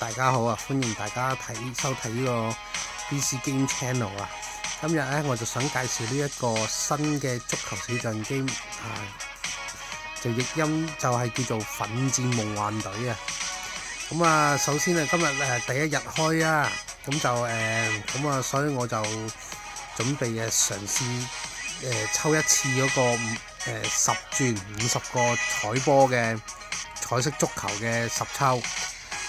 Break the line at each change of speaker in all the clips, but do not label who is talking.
大家好啊！歡迎大家睇收睇呢個 BC Game Channel 啊！今日咧我就想介紹呢一個新嘅足球小將 game 啊，就譯音就係叫做《奮戰夢幻隊》啊！咁啊，首先啊，今日誒第一日開啊，咁就誒咁啊，所以我就準備誒嘗試誒抽一次嗰個誒十轉五十個彩波嘅彩色足球嘅十抽。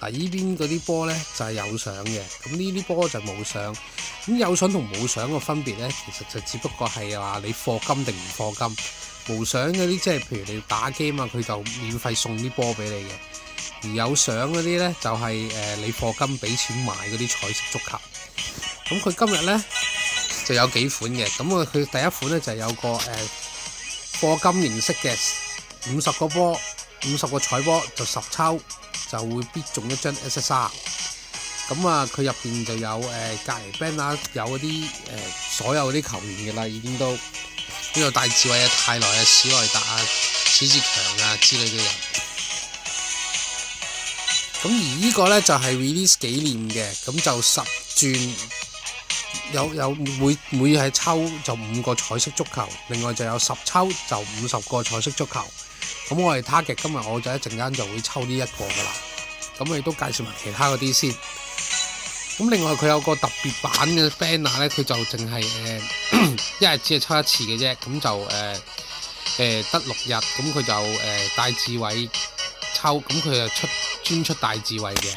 嗱，呢邊嗰啲波呢，就係有相嘅，咁呢啲波就冇相。咁有相同冇相嘅分別呢，其實就只不過係話你課金定唔課金。無相嗰啲即係譬如你打機嘛，佢就免費送啲波俾你嘅。而有相嗰啲呢，就係、是、誒、呃、你課金俾錢買嗰啲彩色足球。咁佢今日呢，就有幾款嘅，咁啊佢第一款呢，就有個誒課、金形式嘅五十個波，五十個彩波就十抽就會必中一張 SSR。咁啊佢入邊就有誒、隔離 banner 有嗰啲誒所有啲球員嘅啦，已經都呢度大智慧啊、泰來啊、史萊達啊、史志強啊之類嘅人。咁而呢個呢，就係 release 紀念嘅，咁就十轉有有每每係抽就五個彩色足球，另外就有十抽就五十個彩色足球。咁我哋 target 今日我就一陣間就會抽呢一個噶啦。咁我亦都介紹埋其他嗰啲先。咁另外佢有個特別版嘅 banner 呢，佢就淨係誒 一日只係抽一次嘅啫。咁就诶诶得六日，咁佢就誒戴志偉抽，咁佢就出。專出大智慧嘅，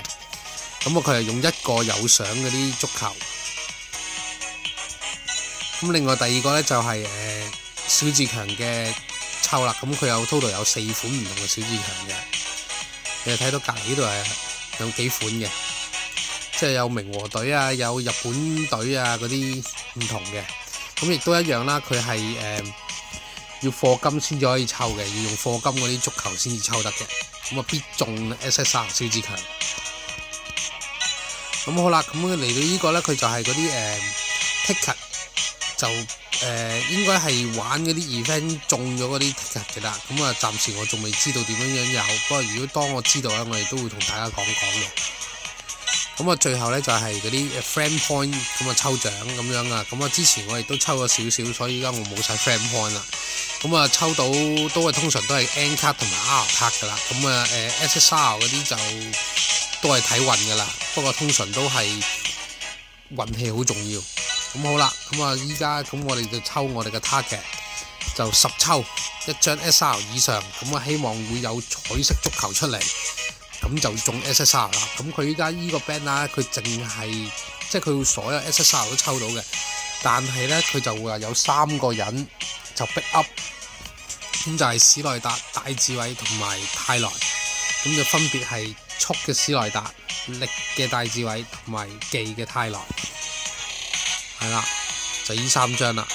咁啊佢系用一個有相嗰啲足球，咁另外第二個咧就係誒小志強嘅抽啦，咁佢有 total 有四款唔同嘅小志強嘅，你睇到隔籬呢度係有幾款嘅，即係有明和隊啊，有日本隊啊嗰啲唔同嘅，咁亦都一樣啦，佢係誒要貨金先至可以抽嘅，要用貨金嗰啲足球先至抽得嘅。咁啊必中 SSR 小志強，咁好啦，咁嚟到呢個咧，佢就係嗰啲誒 ticket，就誒、呃、應該係玩嗰啲 event 中咗嗰啲剔日嘅啦。咁啊，暫時我仲未知道點樣樣有，不過如果當我知道咧，我哋都會同大家講講嘅。咁啊，最後咧就係嗰啲 friend point 咁啊抽獎咁樣啊。咁啊，之前我亦都抽咗少少，所以而家我冇晒 friend point 啦。咁啊，抽到都係通常都係 N 卡同埋 R 卡噶啦。咁啊，誒 SSR 嗰啲就都係睇運噶啦。不過通常都係運氣好重要。咁好啦，咁啊依家咁我哋就抽我哋嘅 target，就十抽一張 SR 以上，咁啊希望會有彩色足球出嚟，咁就中 SSR 啦。咁佢依家依個 band 啦，佢淨係即係佢所有 SSR 都抽到嘅，但係咧佢就會話有三個人就 back up。咁就係史萊達、大智慧同埋泰來，咁就分別係速嘅史萊達、力嘅大智慧同埋技嘅泰來，系啦，就呢三張啦，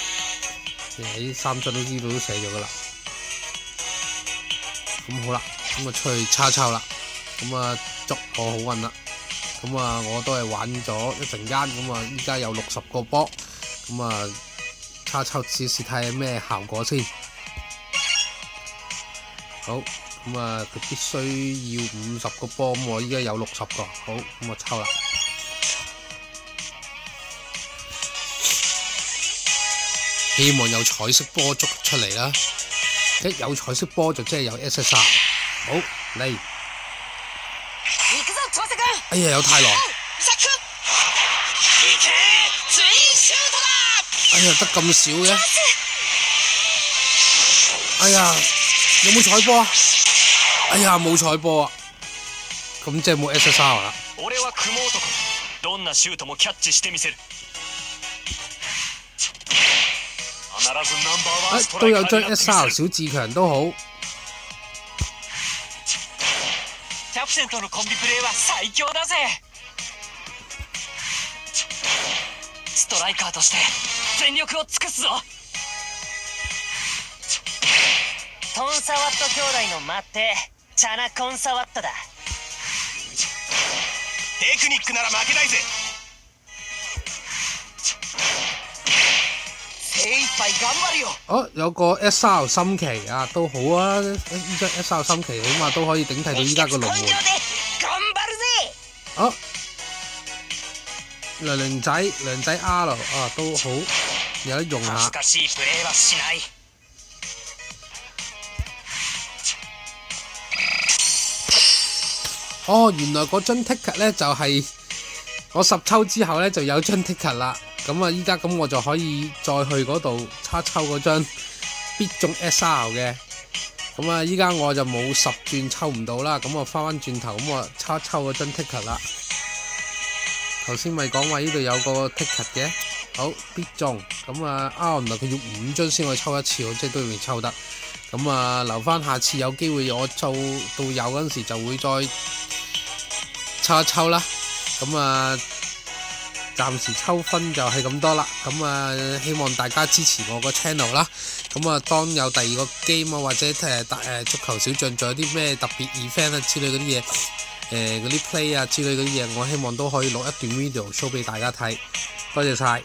呢三張都呢度都寫咗噶啦。咁好啦，咁啊出去叉抽啦，咁啊祝我好運啦，咁啊我都係玩咗一陣間，咁啊依家有六十個波，咁啊叉抽試試睇下咩效果先。好，咁啊，佢必須要五十個波，咁我依家有六十個，好，咁我抽啦。希望有彩色波捉出嚟啦，一有彩色波就即係有 SSR。好嚟，哎呀有太郎，哎呀得咁少嘅，哎呀。有冇彩波啊？哎呀，冇彩波啊！咁即係冇 SSR 啦。哎，都有張 SR 小志強都好。キャプテンとのコンビプレーは最強だぜ。ストライカーとして全力を尽くすぞ。トンサワット兄弟の末帝チャナコンサワットだ敵
クニックなら負けないぜ
哦，有個 S R 心期啊，都好啊！呢張 S R 心期起碼都可以頂替到依家個龍門。
根性で頑張るぜ
哦，娘娘仔娘仔 R 啊，都好有得用下。
恥ずかしいプレーはしない
哦，原來嗰張 ticket 咧就係、 我十抽之後咧就有張 ticket 啦。咁啊，依家咁我就可以再去嗰度叉抽嗰張必中 SR 嘅。咁啊，依家我就冇十轉抽唔到啦。咁我翻翻轉頭，咁我叉抽嗰張 ticket 啦。頭先咪講話呢度有個 ticket 嘅，好必中。咁啊，啊原來佢要五張先可以抽一次我，即係都未抽得。咁啊，留翻下次有機會我做到有嗰陣時就會再抽一抽啦。咁啊，暫時抽分就係咁多啦。咁啊，希望大家支持我個 channel 啦。咁啊，當有第二個 game 啊，或者誒大誒足球小將，仲有啲咩特別 event 啊之類嗰啲嘢，誒嗰啲 play 啊之類嗰啲嘢，我希望都可以錄一段 video show 俾大家睇。多謝晒。